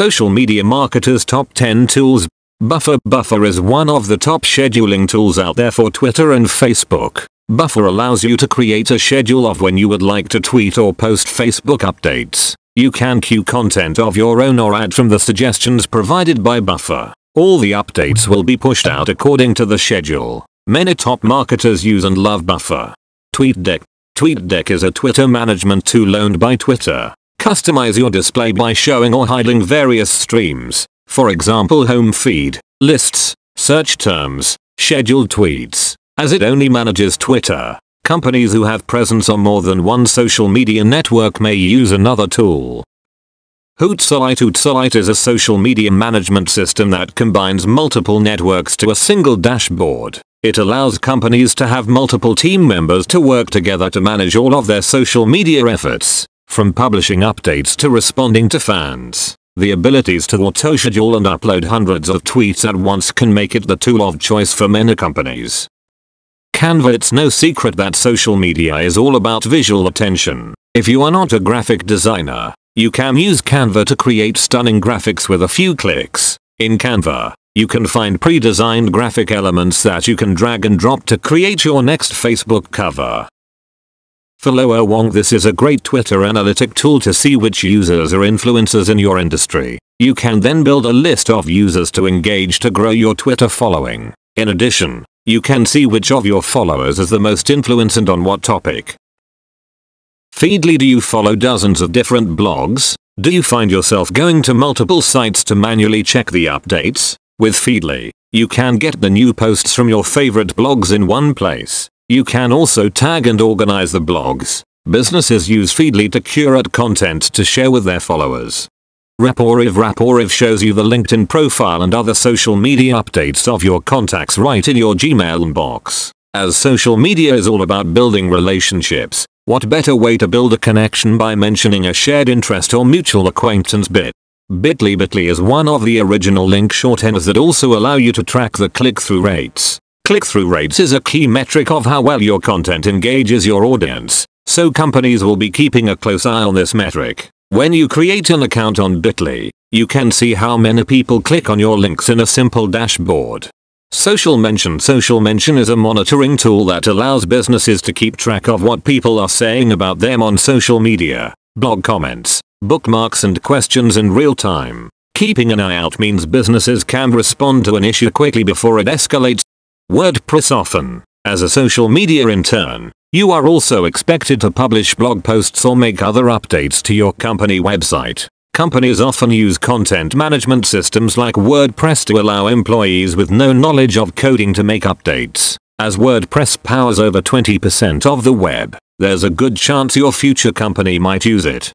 Social Media Marketers Top 10 Tools Buffer Buffer is one of the top scheduling tools out there for Twitter and Facebook. Buffer allows you to create a schedule of when you would like to tweet or post Facebook updates. You can queue content of your own or add from the suggestions provided by Buffer. All the updates will be pushed out according to the schedule. Many top marketers use and love Buffer. TweetDeck TweetDeck is a Twitter management tool owned by Twitter. Customize your display by showing or hiding various streams, for example home feed, lists, search terms, scheduled tweets. As it only manages Twitter, companies who have presence on more than one social media network may use another tool. Hootsuite Hootsuite is a social media management system that combines multiple networks to a single dashboard. It allows companies to have multiple team members to work together to manage all of their social media efforts. From publishing updates to responding to fans, the abilities to auto-schedule and upload hundreds of tweets at once can make it the tool of choice for many companies. Canva It's no secret that social media is all about visual attention. If you are not a graphic designer, you can use Canva to create stunning graphics with a few clicks. In Canva, you can find pre-designed graphic elements that you can drag and drop to create your next Facebook cover. Followerwonk This is a great Twitter analytic tool to see which users are influencers in your industry. You can then build a list of users to engage to grow your Twitter following. In addition, you can see which of your followers is the most influenced and on what topic. Feedly Do you follow dozens of different blogs? Do you find yourself going to multiple sites to manually check the updates? With Feedly, you can get the new posts from your favorite blogs in one place. You can also tag and organize the blogs. Businesses use Feedly to curate content to share with their followers. Rapportive Rapportive shows you the LinkedIn profile and other social media updates of your contacts right in your Gmail inbox. As social media is all about building relationships, what better way to build a connection by mentioning a shared interest or mutual acquaintance bit? Bitly Bitly is one of the original link shorthands that also allow you to track the click-through rates. Click-through rates is a key metric of how well your content engages your audience, so companies will be keeping a close eye on this metric. When you create an account on Bitly, you can see how many people click on your links in a simple dashboard. Social Mention Social Mention is a monitoring tool that allows businesses to keep track of what people are saying about them on social media, blog comments, bookmarks and questions in real time. Keeping an eye out means businesses can respond to an issue quickly before it escalates WordPress often. As a social media intern, you are also expected to publish blog posts or make other updates to your company website. Companies often use content management systems like WordPress to allow employees with no knowledge of coding to make updates. As WordPress powers over 20% of the web, there's a good chance your future company might use it.